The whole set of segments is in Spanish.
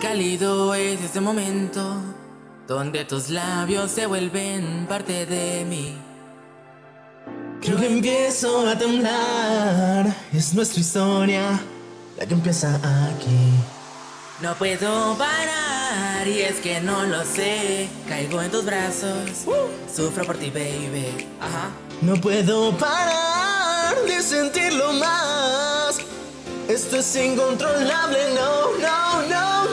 Cálido es ese momento donde tus labios se vuelven parte de mí. Creo que empiezo a temblar, es nuestra historia la que empieza aquí. No puedo parar y es que no lo sé. Caigo en tus brazos, sufro por ti, baby. Ajá. No puedo parar de sentirlo más. Esto es incontrolable, no, no, no.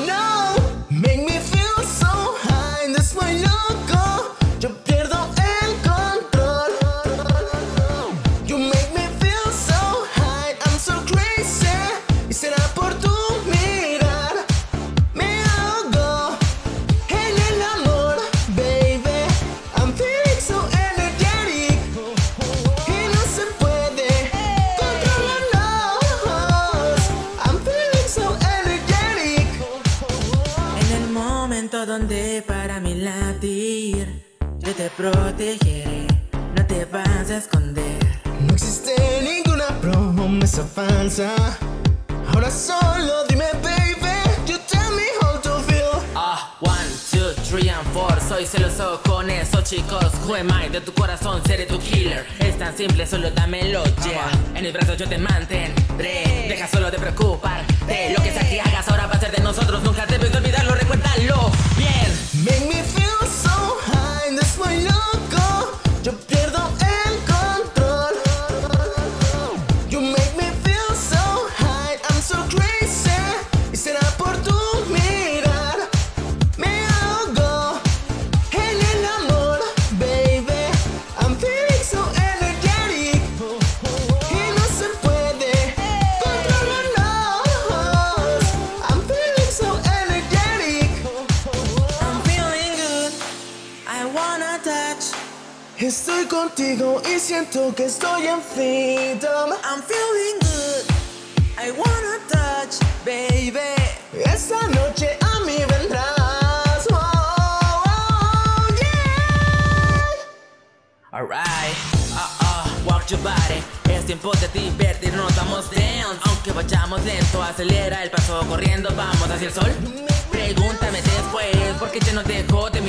Donde para mí latir, yo te protegeré, no te vas a esconder. No existe ninguna promesa falsa. Ahora solo dime, baby. You tell me how to feel. Ah, one, two, three and four. Soy celoso con esos chicos. Who am I? De tu corazón seré tu killer. Es tan simple, solo dámelo, yeah. En mis brazos yo te mantendré. Deja solo de preocuparte. Lo que sea que hagas ahora va a ser de nosotros. Nunca debes de olvidarlo, recuérdalo bien. Estoy contigo y siento que estoy en freedom. I'm feeling good. I wanna touch, baby. Esta noche a mí vendrás. Oh, oh, yeah. Alright, ah, ah, walk your body. Es tiempo de divertirnos, vamos dance. Aunque vayamos lento, acelera el paso corriendo, vamos hacia el sol. Pregúntame después, porque yo no dejo de